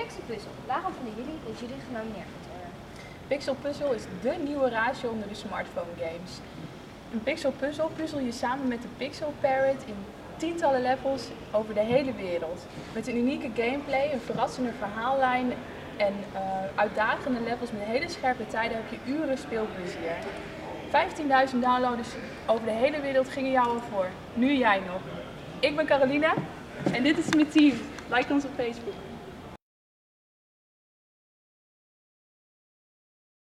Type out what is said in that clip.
Pixel Puzzle. Waarom vinden jullie dat jullie genomineerd moeten worden? Pixel Puzzle is de nieuwe ratio onder de smartphone games. Een Pixel Puzzle puzzel je samen met de Pixel Parrot in tientallen levels over de hele wereld. Met een unieke gameplay, een verrassende verhaallijn en uh, uitdagende levels met hele scherpe tijden heb je uren speelplezier. 15.000 downloaders over de hele wereld gingen jou al voor. Nu jij nog. Ik ben Carolina en dit is mijn team. Like ons op Facebook.